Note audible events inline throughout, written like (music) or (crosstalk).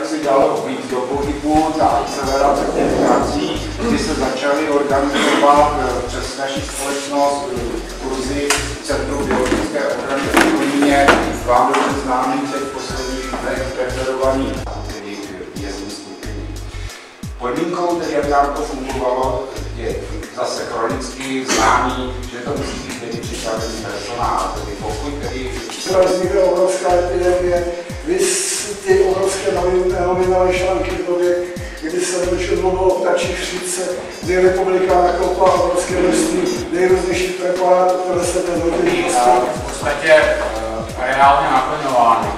jak se dalo víc do pohybu, ta akcelerace těch prací, kdy se začaly organizovat eh, přes naši společnost eh, kurzy Centru biologické ochrany v Kolíně, vám dobře známý teď v posledních letech preferovaný tedy jezdní skupiny. Podmínkou, tedy jak nám to fungovalo, je zase chronicky známý, že to musí být tedy připravený personál. Tedy pokud tedy Třeba vznikla obrovská epidemie, vys ty obrovské novinové, novinové články v době, kdy se mluvilo o ptačí chřipce, kdy republika nakoupila obrovské množství nejrůznějších preparátů, které se bez hodiny v podstatě uh, reálně naplňovány.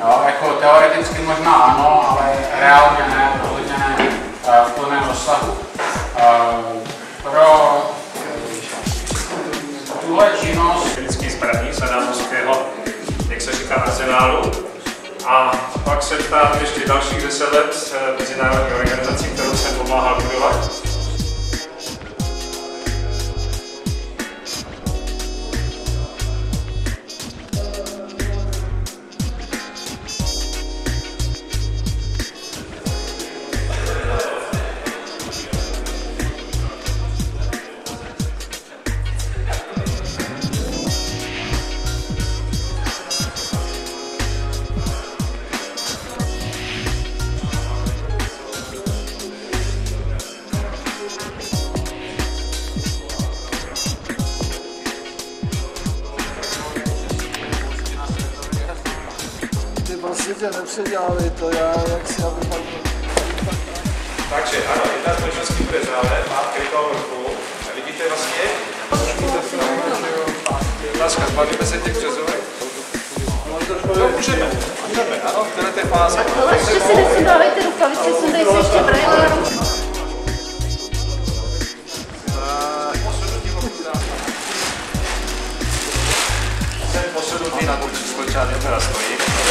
Jo, jako teoreticky možná ano, ale reálně ne, rozhodně ne uh, v plném rozsahu. Uh, pro tuhle činnost Vždycky zbraní Sadámovského, jak se říká, arzenálu. A pak jsem tam ještě dalších 10 let mezinárodní organizací, kterou jsem pomáhal budovat. Ty prostě tě nepředělali to, já jak si aby pak... Takže ano, jedna z možností bude zále, má krytou ruku. A vidíte vlastně, Otázka, zbavíme se těch březovek? No, můžeme, můžeme, ano, v této fáze. Ale ještě si nesundávejte rukavice, sundej si ještě brýle. Jsem posunutý na to číslo, čáry teda stojí.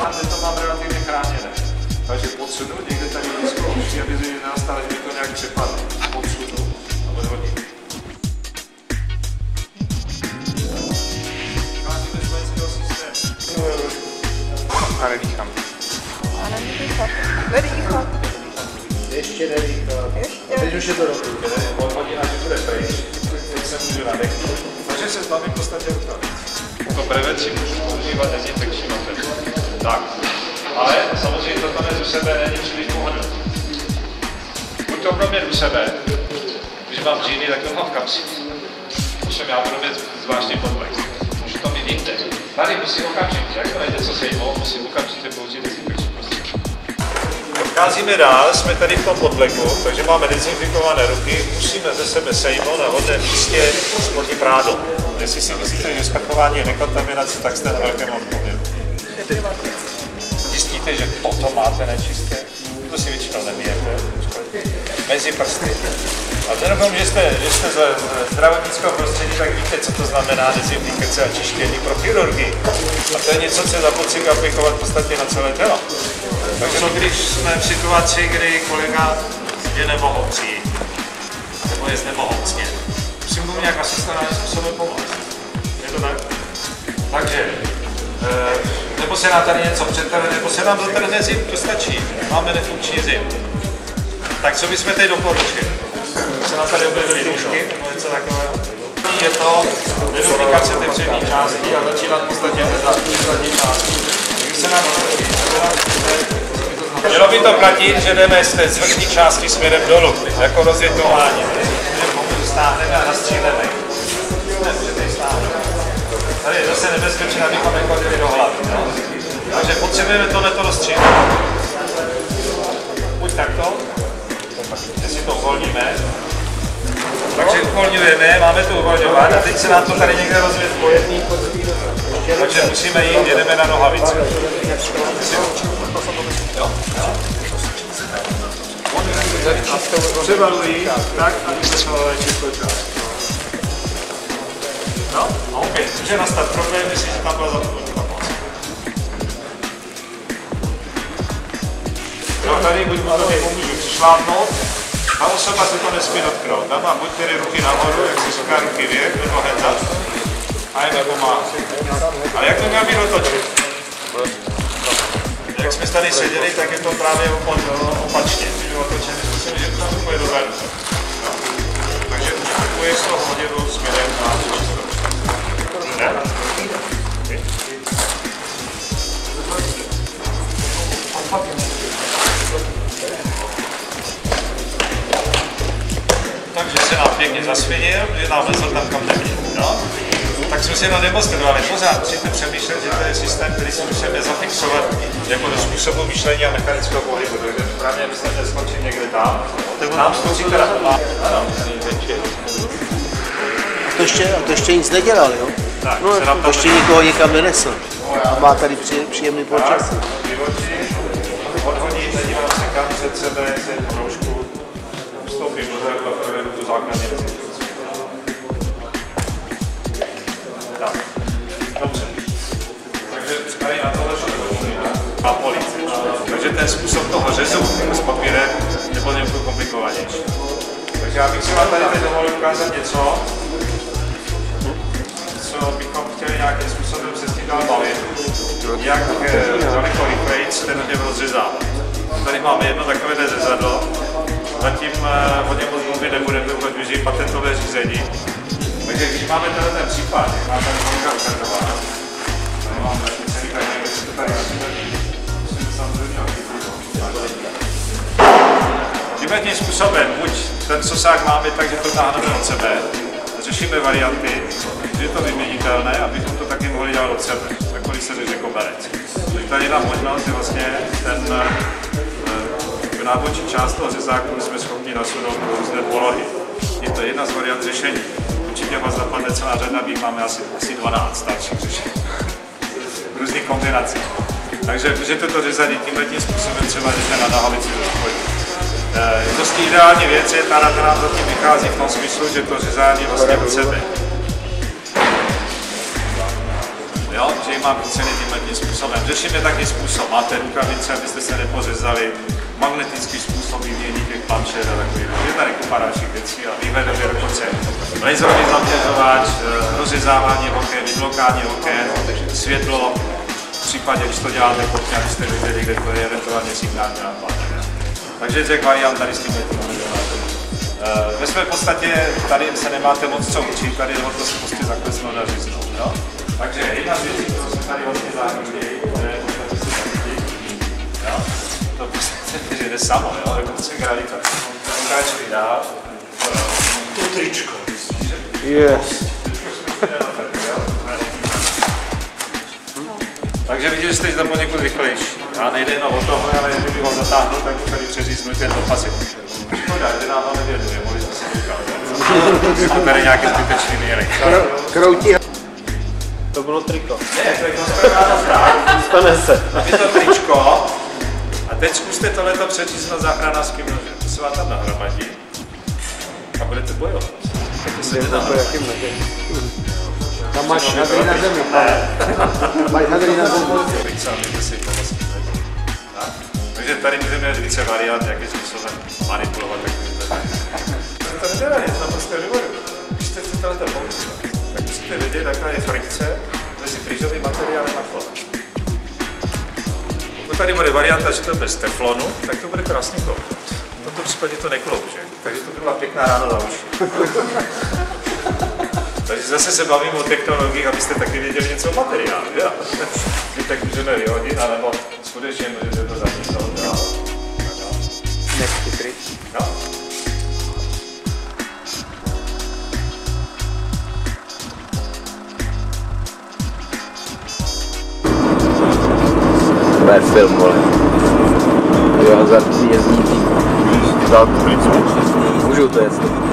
A to mám relativně chráněné. Takže podsunu někde tady blízko uší, aby mi nenastalo, že by to nějak přepadlo. Podsunu a odhodím. Vycházíme z vojenského systému. a nedýchám. A nedýchat. Nedýchat. Ještě nedýchat. Teď už je to dobrý. Od hodina, že bude pryč. Teď se můžu nadechnout. Takže se zbavím v podstatě rukavic. Jako prevenci můžu používat dezinfekční materiál. Tak. Ale samozřejmě toto nezu sebe není příliš pohodlné. Buď to pro mě u sebe, když mám džíny, tak to mám v kapsi. Musím já pro mě zvláštní podlek. Můžu to mít jinde. Tady musím okamžitě, jak to nejde co sejmo, musím okamžitě použít dezinfekční prostředky. Odcházíme dál, jsme tady v tom podleku, takže máme dezinfikované ruky, musíme ze sebe sejmout na vhodném místě proti prádu. Jestli si myslíte, že sprchování je nekontaminace, tak jste na velkém odpovědu. Zjistíte, že toto máte nečisté, to si většinou nemijete, mezi prsty. A vzhledem že jste, že jste ze zdravotnického prostředí, tak víte, co to znamená dezinfikace a čištění pro chirurgii. A to je něco, co je zapotřebí aplikovat v podstatě na celé tělo. Takže co když jsme v situaci, kdy kolega je nemohoucí, nebo je znemohoucně. Musím mu nějak asistovaným způsobem pomoct. Se nám tady něco přetrhne, nebo se nám zatrhne zim, to stačí. Máme nefunkční zim. Tak co bychom teď doporučili? Se nám tady objevily nůžky, nebo něco takového? Je to dezinfikace té přední části a začínat v podstatě té zadní části. Když se nám Mělo by to platit, že jdeme z té zvrchní části směrem dolů, jako rozvětování. Že stáhneme a nastříleme. Ne, můžete ji stáhnout. Tady je zase nebezpečné, abychom nechodili do hlavy. No? Takže potřebujeme tohleto rozstřílet. Buď takto, že si to uvolníme. Takže uvolňujeme, máme to uvolňovat a teď se nám to tady někde rozvětvuje. Takže musíme jít, jedeme na nohavice. Jo. Převalují tak, aby se to. No, OK. Může nastat problém, jestli se tam byla zapomněla moc. No, tady buď mu to pomůžu přišlápnout, a osoba se to nesmí dotknout. Tam má buď tedy ruky nahoru, jak se říká ruky věk, nebo hands up, a jen pomáhá. Ale jak to měl být otočit? Jak jsme tady seděli, tak je to právě opa- opačně. Když otočený způsobem, že to vstupuje do zadu. No. Takže vstupuje z toho hoděru směrem na. Ne? Zasvěnil, že nám vezl tam, kam neměl. No? Tak jsme si to demonstrovali. Pořád musíte přemýšlet, že to je systém, který si musíme zafixovat jako do způsobu myšlení a mechanického pohybu. Takže právě myslím, že skončí někde tam. Nám skočí teda Ano, To ještě, a to ještě nic nedělal, jo? tak, nám To tam ještě nikoho někam nenesl. A má tady příjemný vyvodí, odhodí, nedívám se kam před sebe, tady teď dovolil ukázat něco, co bychom chtěli nějakým způsobem se s tím dál bavit. Jak eh, daleko rychleji ten oděv rozřezávat. Tady máme jedno takové zrcadlo. Zatím eh, o něm moc mluvit nebudeme, protože využijí patentové řízení. Takže když máme tenhle ten případ, jak má tady Monika ukazovala, tady máme celý tady, jak se to tady musíme samozřejmě Tímhle tím způsobem, buď ten sosák máme tak, že to táhneme od sebe, řešíme varianty, že je to vyměnitelné, abychom to taky mohli dělat od sebe, když se řeže koberec. Takže tady jedna možnost je vlastně ten eh, nábočí část toho řezáku jsme schopni nasunout do různé polohy. Je to jedna z variant řešení. Určitě vás napadne celá řada, my máme asi, asi 12 starších řešení. Různých kombinací. Takže můžete to řezat tímhle tím způsobem, třeba jdete na nahalici do Eh, Dost ideální věc je, ta která nám zatím vychází v tom smyslu, že to řezání je vlastně od sebe. Jo, že ji mám celý tímhle tím způsobem. Řešíme taky způsob. Máte rukavice, abyste se nepořezali, magnetický způsob vymění těch planšet a takový. Je tady kupa dalších věcí a je dokonce laserový zaměřovač, eh, rozřezávání oken, vyblokání oken, světlo, v případě, když to děláte pod abyste viděli, kde to je eventuálně signální nápad. Takže těch variant tady s tím Uh, ve své podstatě tady se nemáte moc co učit, tady je to prostě zaklesnout a říznout. Jo? Takže jedna z věcí, kterou jsme tady hodně zahrnuli, je můžete si zařídit. Jo? To prostě že jde samo, jo? jako chce gravita. Pokračuj dál. To tričko. Yes. Takže viděli jste, že to bylo někud rychlejší. Já nejde jenom o toho, ale kdyby ho zatáhnul, tak tady přeříznu ten opasek. Škoda, že nám ho nevěnuje, mohli jsme si říkat. Jsme tady nějaké zbytečné míry. Kroutí. To bylo triko. Ne, to je konstruováno tak, Stane se. je to tričko. A teď zkuste tohleto přeříznout záchranářským nožem. To se vám tam nahromadí. A budete bojovat. Tak to se nedá. Tam máš hadry na zemi. Máš hadry na zemi. Tak? Takže tady můžeme mít více variant, jakým způsobem manipulovat takovýhle. To nedá nic, naprosto důvodu. Když jste si tohleto používat, tak musíte vědět, jaká je frikce mezi pryžovým materiálem a kolem. Pokud tady bude varianta, že to je bez teflonu, tak to bude krásný kloub. V tomto případě to neklouže, takže to byla pěkná rána na uši. (laughs) Takže zase se bavím o technologiích, abyste taky věděli něco o materiálu. Ja. (laughs) Zbytek můžeme vyhodit, anebo skutečně můžete to zamítnout. dál. Dál. Nechytrý. No. To je film, vole. Jo, hazardní jezdník. Můžu to jest.